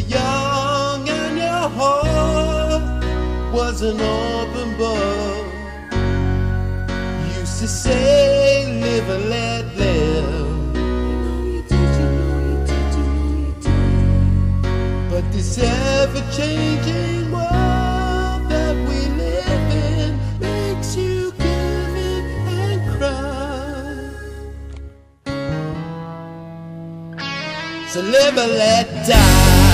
young and your heart was an open book. You used to say, live and let live. But this ever changing world that we live in makes you give in and cry. So live and let die.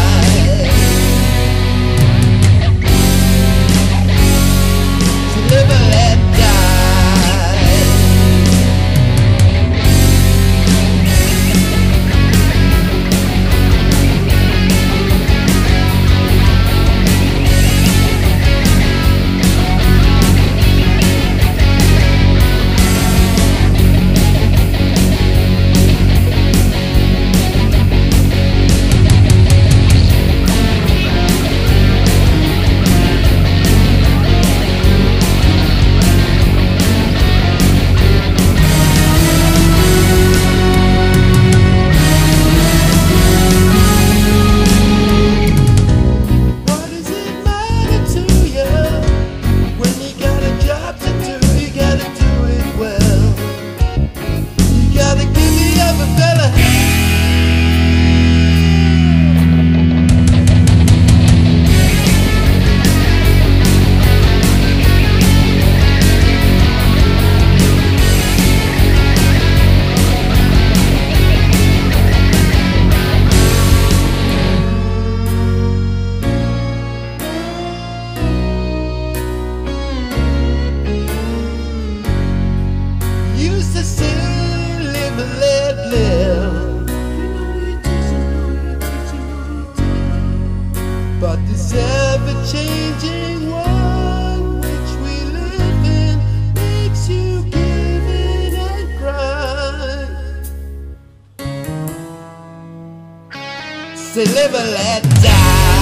to live and let die.